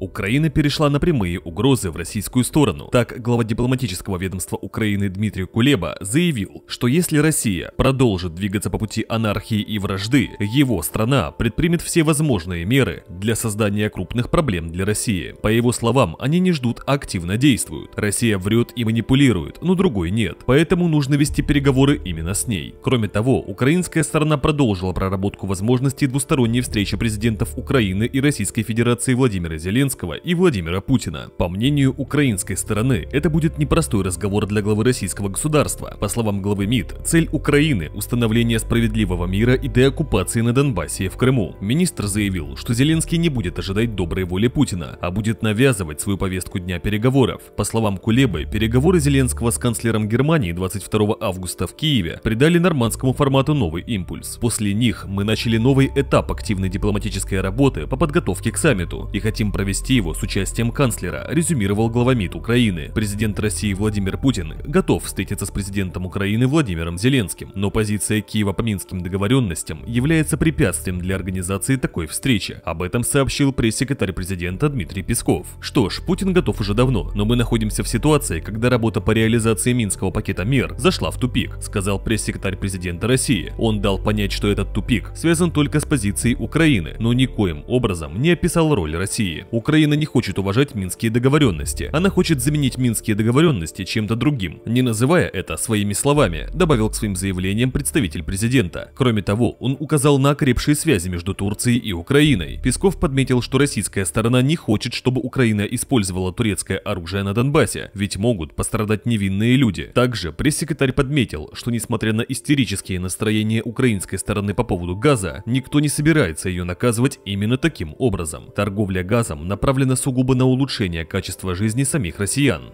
Украина перешла на прямые угрозы в российскую сторону. Так, глава дипломатического ведомства Украины Дмитрий Кулеба заявил, что если Россия продолжит двигаться по пути анархии и вражды, его страна предпримет все возможные меры для создания крупных проблем для России. По его словам, они не ждут, а активно действуют. Россия врет и манипулирует, но другой нет, поэтому нужно вести переговоры именно с ней. Кроме того, украинская сторона продолжила проработку возможностей двусторонней встречи президентов Украины и Российской Федерации Владимира Зеленского Зеленского и Владимира Путина. По мнению украинской стороны, это будет непростой разговор для главы российского государства. По словам главы МИД, цель Украины – установление справедливого мира и деоккупации на Донбассе и в Крыму. Министр заявил, что Зеленский не будет ожидать доброй воли Путина, а будет навязывать свою повестку дня переговоров. По словам Кулебы, переговоры Зеленского с канцлером Германии 22 августа в Киеве придали нормандскому формату новый импульс. После них мы начали новый этап активной дипломатической работы по подготовке к саммиту и хотим провести провести его с участием канцлера, резюмировал глава МИД Украины. Президент России Владимир Путин готов встретиться с президентом Украины Владимиром Зеленским, но позиция Киева по минским договоренностям является препятствием для организации такой встречи. Об этом сообщил пресс-секретарь президента Дмитрий Песков. Что ж, Путин готов уже давно, но мы находимся в ситуации, когда работа по реализации минского пакета мер зашла в тупик, сказал пресс-секретарь президента России. Он дал понять, что этот тупик связан только с позицией Украины, но никоим образом не описал роль России. Украина не хочет уважать минские договоренности. Она хочет заменить минские договоренности чем-то другим, не называя это своими словами, добавил к своим заявлениям представитель президента. Кроме того, он указал на окрепшие связи между Турцией и Украиной. Песков подметил, что российская сторона не хочет, чтобы Украина использовала турецкое оружие на Донбассе, ведь могут пострадать невинные люди. Также пресс-секретарь подметил, что несмотря на истерические настроения украинской стороны по поводу газа, никто не собирается ее наказывать именно таким образом. Торговля газом на направлена сугубо на улучшение качества жизни самих россиян.